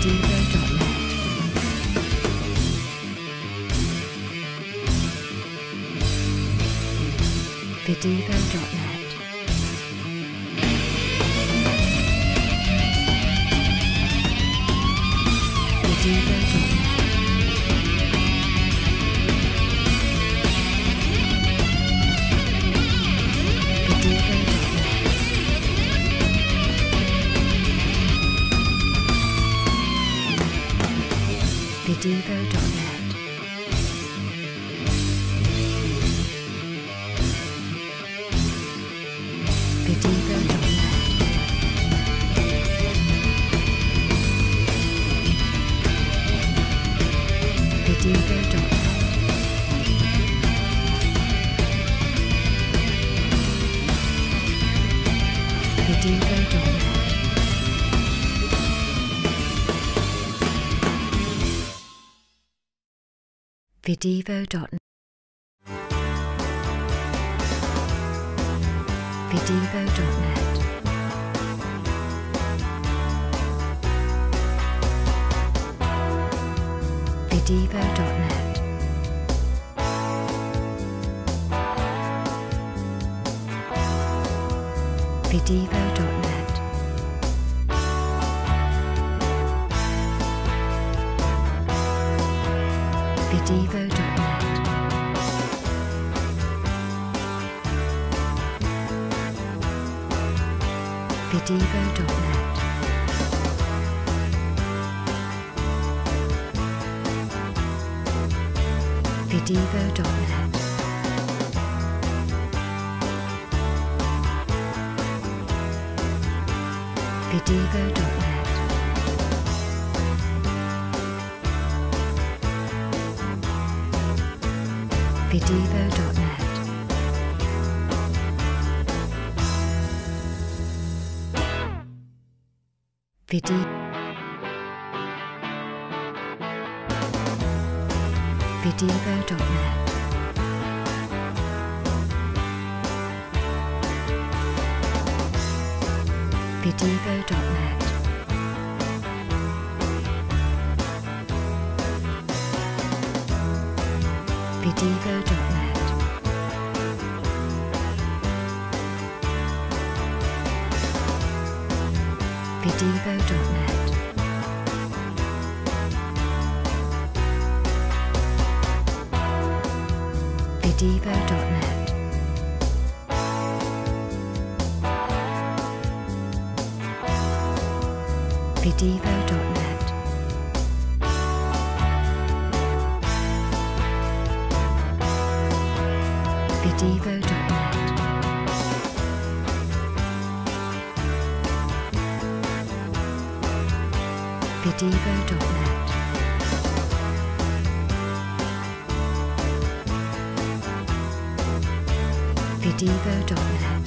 Vidivo.net. Vidivo.net. Vidivo.net. devo.net. Devo.net. videvo.net. videvo.net. Videvo.net. Videvo.net. thedevo.net. thedevo.net. thedevo.net. thedevo.net. Vidivo.net. Vidi Vidivo.net. Vidivo.net. Vidivo.net. videvo.net. Videvo.net. Videvo.net. Videvo.net. cadevo.net. cadevo.net.